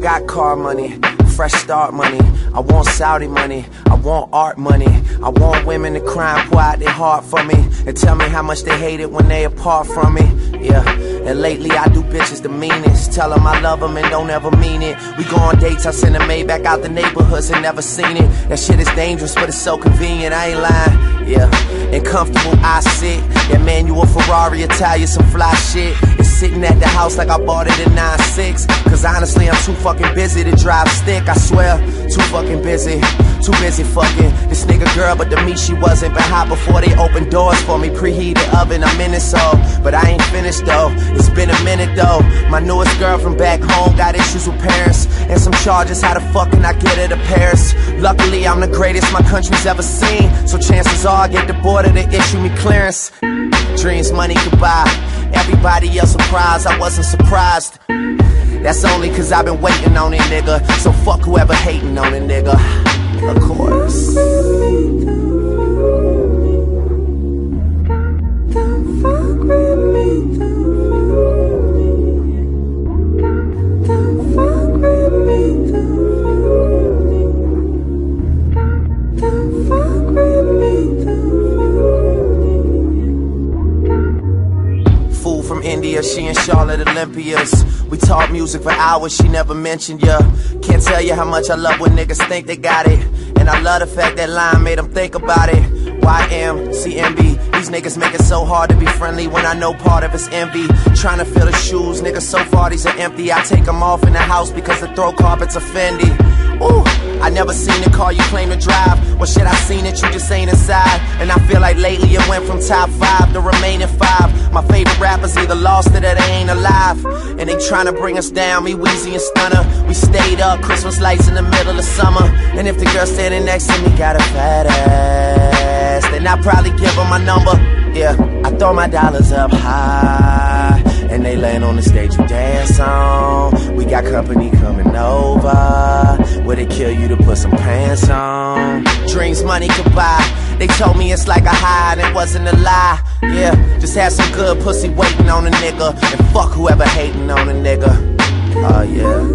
got car money, fresh start money. I want Saudi money, I want art money. I want women to cry and pour out their heart for me. And tell me how much they hate it when they apart from me. Yeah, and lately I do bitches the meanest. Tell them I love them and don't ever mean it. We go on dates, I send a Maybach out the neighborhoods and never seen it. That shit is dangerous, but it's so convenient, I ain't lying. Yeah, and comfortable I sit. That manual Ferrari, Italia, some fly shit. Sitting at the house like I bought it in 9-6. Cause honestly, I'm too fucking busy to drive stick, I swear. Too fucking busy, too busy fucking. This nigga girl, but to me she wasn't. Been hot before they opened doors for me. Preheated oven, I'm in it so. But I ain't finished though. It's been a minute though. My newest girl from back home got issues with parents. And some charges, how the fuck can I get her to Paris? Luckily, I'm the greatest my country's ever seen. So chances are I get the border to issue me clearance. Dreams money could buy. Everybody else surprised, I wasn't surprised. That's only cause I've been waiting on it, nigga. So fuck whoever hating on it, nigga. Of course. India, she and Charlotte Olympias. We talk music for hours, she never mentioned ya. Can't tell you how much I love when niggas think they got it. And I love the fact that line made them think about it. YMCMB, these niggas make it so hard to be friendly when I know part of it's envy. Trying to fill the shoes, niggas so far these are empty. I take them off in the house because the throw carpets are Fendi. Ooh, I never seen the car you claim to drive. Well, shit, I seen it, you just ain't inside. And I feel like lately it went from top five to. My favorite rappers either lost it or they ain't alive. And they tryna bring us down, me, Weezy, and Stunner. We stayed up, Christmas lights in the middle of summer. And if the girl standing next to me got a fat ass, then I probably give her my number. Yeah, I throw my dollars up high. And they land on the stage you dance on. We got company coming over. Where they kill you to put some pants on. Dreams money could buy. They told me it's like a high and it wasn't a lie. Yeah, just have some good pussy waiting on a nigga. And fuck whoever hating on a nigga. Oh, uh, yeah.